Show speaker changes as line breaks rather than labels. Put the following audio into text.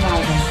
survival.